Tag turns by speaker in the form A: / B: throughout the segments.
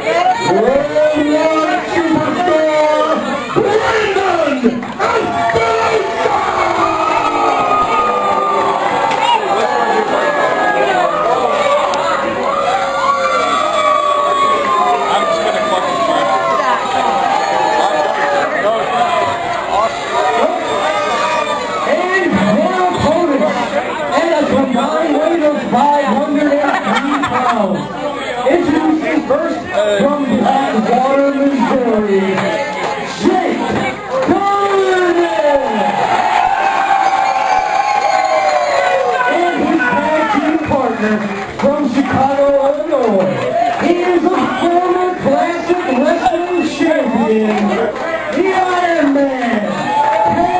A: Yeah. champion, the Iron Man, Ken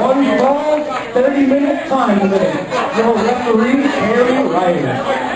A: One ball, 30 minute time limit. Your referee, Harry Ryder.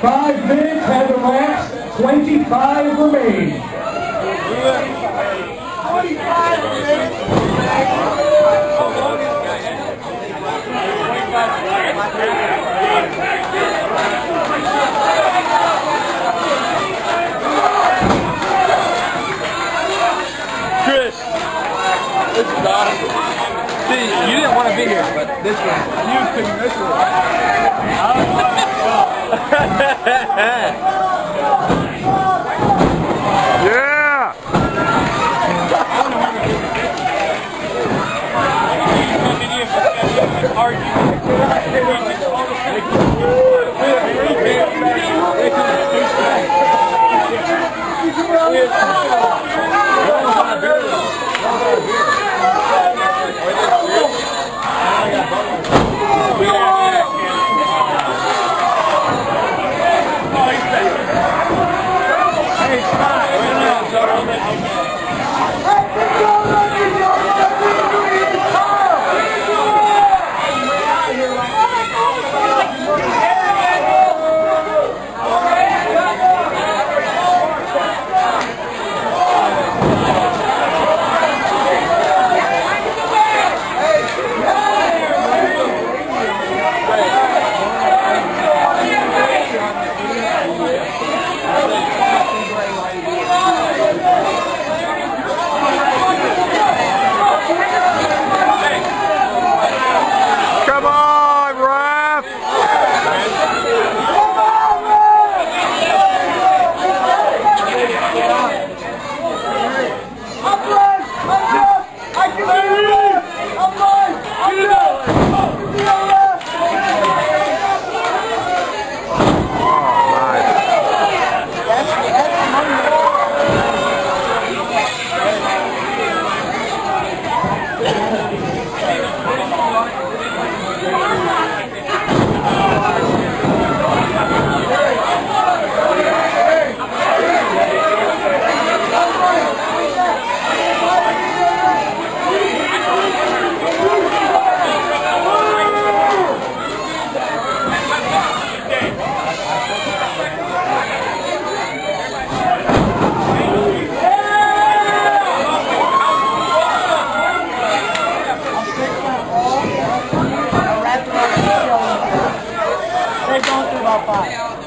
A: Five minutes have elapsed, 25 remain
B: you didn't want to be here, but this one, you couldn't miss it. Come papai.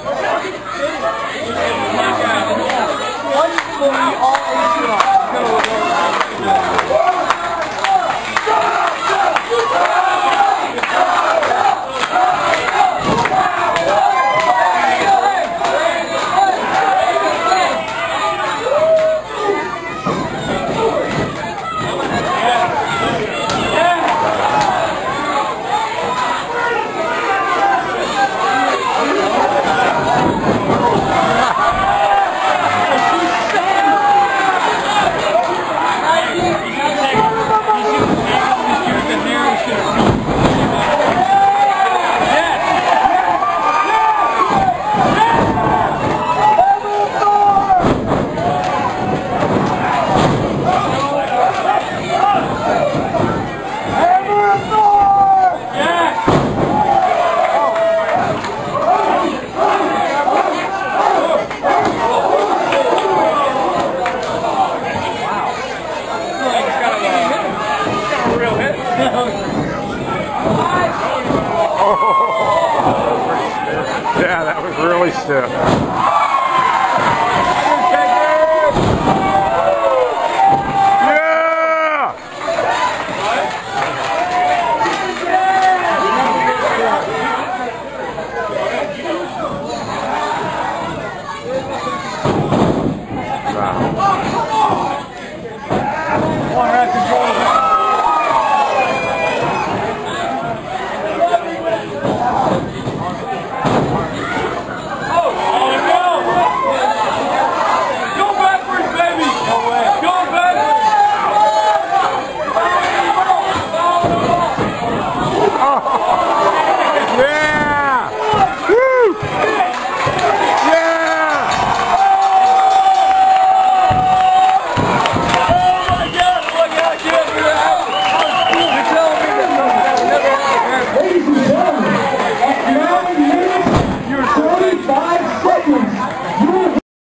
B: certo. Tá. Wow.